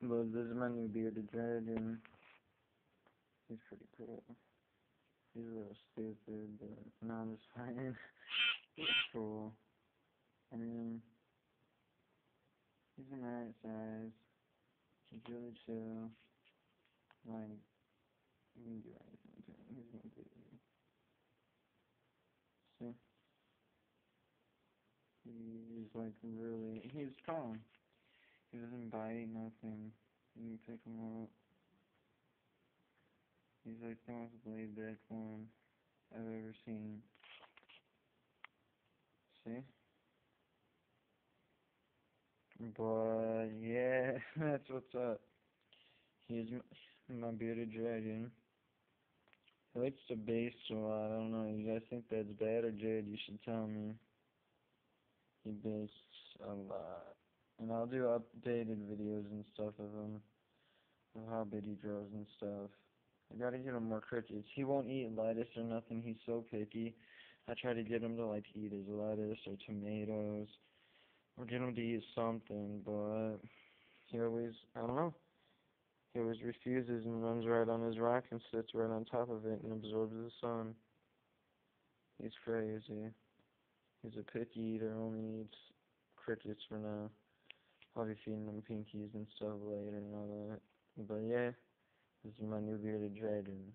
But this is my new bearded dragon. He's pretty cool. He's a little stupid, but not as fine. He's cool. I mean, he's a nice size. He's really chill. Like, you can do anything to him. He's gonna do you. See? He's like really, he's strong. He doesn't bite, nothing. You pick him up. He's like the most laid back one I've ever seen. See? But yeah, that's what's up. He's my bearded dragon. He likes to baste a lot. I don't know. You guys think that's bad or good? You should tell me. He bastes a lot. And I'll do updated videos and stuff of him. Of how big he grows and stuff. I gotta get him more crickets. He won't eat lettuce or nothing. He's so picky. I try to get him to like eat his lettuce or tomatoes. Or get him to eat something, but he always, I don't know. He always refuses and runs right on his rock and sits right on top of it and absorbs the sun. He's crazy. He's a picky eater, only eats crickets for now. Be feeding him pinkies and stuff later and all that. But yeah, this is my new bearded dragon.